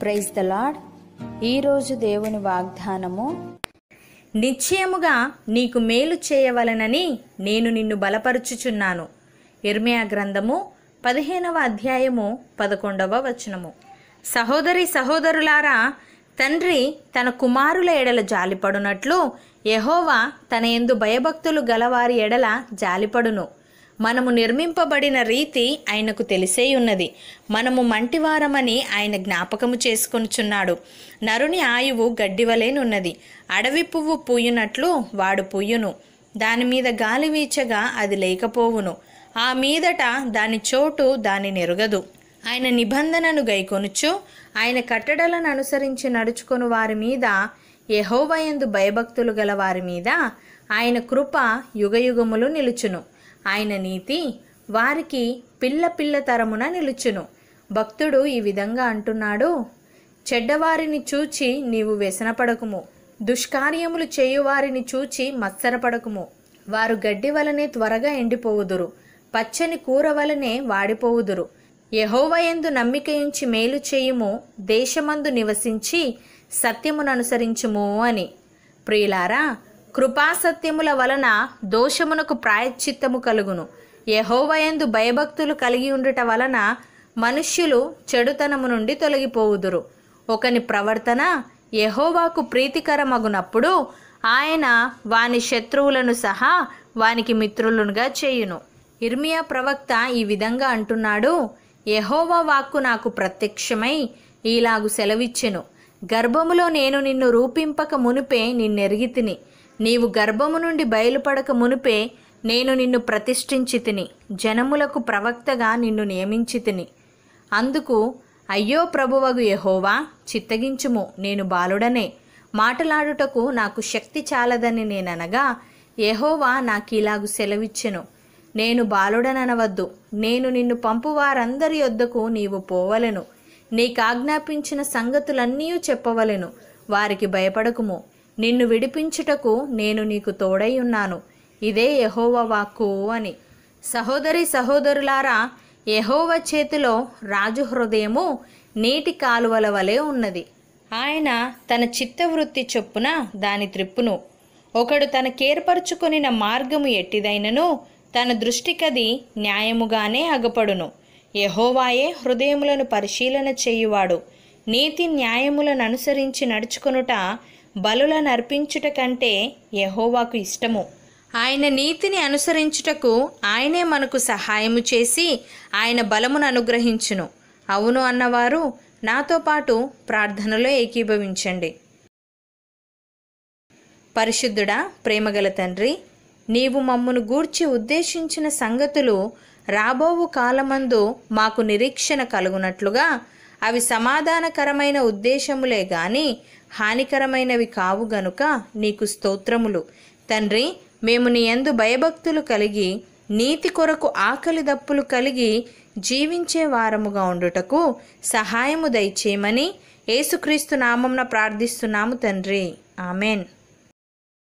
Praise the lord ఈరోజు దేవుని వాగ్దానము నిశ్చయముగా నీకు మేలు చేయవలనని నేను నిన్ను బలపరుచుచున్నాను. ఇర్మియా గ్రంథము పదిహేనవ అధ్యాయము పదకొండవ వచనము. సహోదరి సహోదరులారా తండ్రి తన కుమారుల ఎడల జాలిపడునట్లు యహోవా తన ఎందు భయభక్తులు గలవారి ఎడల జాలిపడును. మనము నిర్మింపబడిన రీతి ఆయనకు తెలిసే ఉన్నది. మనము మంటివారమని ఆయన జ్ఞాపకము చేసుకొనుచున్నాడు. నరుని ఆయువు గడ్డివలేనున్నది అడవి పువ్వు పూయునట్లు వాడు పూయును. దాని మీద గాలి వీచగా అది లేకపోవును. ఆ మీదట దాని చోటు దాని నెరుగదు. ఆయన నిబంధనను గైకొనుచు ఆయన కట్టడలను అనుసరించి నడుచుకొని వారి మీద యహోవయందు భయభక్తులు గల వారి మీద ఆయన కృప యుగయుగములు నిలుచును. ఆయన నీతి వారికి పిల్ల పిల్ల తరమున నిలుచును. భక్తుడు ఈ విధంగా అంటున్నాడు చెడ్డవారిని చూచి నీవు వ్యసనపడకుము. దుష్కార్యములు చేయువారిని చూచి మత్సరపడకుము. వారు గడ్డి వలనే త్వరగా ఎండిపోవుదురు. పచ్చని కూర వలనే వాడిపోవుదురు. యహోవయందు నమ్మికయుంచి మేలు చేయుము. దేశమందు నివసించి సత్యమును అనుసరించుము అని. ప్రియులారా కృపాసత్యముల వలన దోషమునకు ప్రాయశ్చిత్తము కలుగును. యహోవయందు భయభక్తులు కలిగి ఉండుట వలన మనుష్యులు చెడుతనము నుండి తొలగిపోవుదురు. ఒకని ప్రవర్తన యహోవాకు ప్రీతికరమగునప్పుడు ఆయన వాని శత్రువులను సహా వానికి మిత్రులుగా చేయును. ఇర్మియా ప్రవక్త ఈ విధంగా అంటున్నాడు యహోవా వాక్కు నాకు ప్రత్యక్షమై ఈలాగు సెలవిచ్చెను. గర్భములో నేను నిన్ను రూపింపక మునిపే నిన్నెరిగి తిని నీవు గర్భము నుండి బయలుపడక మునిపే నేను నిన్ను ప్రతిష్ఠించి తిని జనములకు ప్రవక్తగా నిన్ను నియమించి తిని. అందుకు అయ్యో ప్రభువగు యహోవా చిత్తగించుము నేను బాలుడనే. మాటలాడుటకు నాకు శక్తి చాలదని నేననగా యహోవా నాకిలాగు సెలవిచ్చెను. నేను బాలుడననవద్దు. నేను నిన్ను పంపువారందరి యొద్దకు నీవు పోవలెను. నీకాజ్ఞాపించిన సంగతులన్నీ చెప్పవలెను. వారికి భయపడకుము. నిన్ను విడిపించుటకు నేను నీకు తోడై ఉన్నాను. ఇదే యహోవ వాక్కు అని. సహోదరి సహోదరులారా యహోవ చేతిలో రాజు హృదయము నీటి కాలువల వలె ఉన్నది. ఆయన తన చిత్తవృత్తి చొప్పున దాని త్రిప్పును ఒకడు తనకేర్పరచుకొనిన మార్గము ఎట్టిదైనను తన దృష్టికది న్యాయముగానే అగపడును. యహోవాయే హృదయములను పరిశీలన చేయువాడు. నీతి న్యాయములను అనుసరించి నడుచుకొనుట బలులను అర్పించుట కంటే యహోవాకు ఇష్టము. ఆయన నీతిని అనుసరించుటకు ఆయనే మనకు సహాయము చేసి ఆయన బలమును అనుగ్రహించును. అవును అన్నవారు నాతో పాటు ప్రార్థనలో ఏకీభవించండి. పరిశుద్ధుడా ప్రేమగల తండ్రి నీవు మమ్మను గూర్చి ఉద్దేశించిన సంగతులు రాబోవు కాలమందు మాకు నిరీక్షణ కలుగునట్లుగా అవి సమాధానకరమైన ఉద్దేశములే గాని హానికరమైనవి కావు గనుక నీకు స్తోత్రములు. తండ్రి మేము నీ యందు భయభక్తులు కలిగి నీతి కొరకు ఆకలి దప్పులు కలిగి జీవించే వారముగా ఉండుటకు సహాయము దయచేయమని యేసుక్రీస్తు నామంన ప్రార్థిస్తున్నాము తండ్రి. ఆమెన్.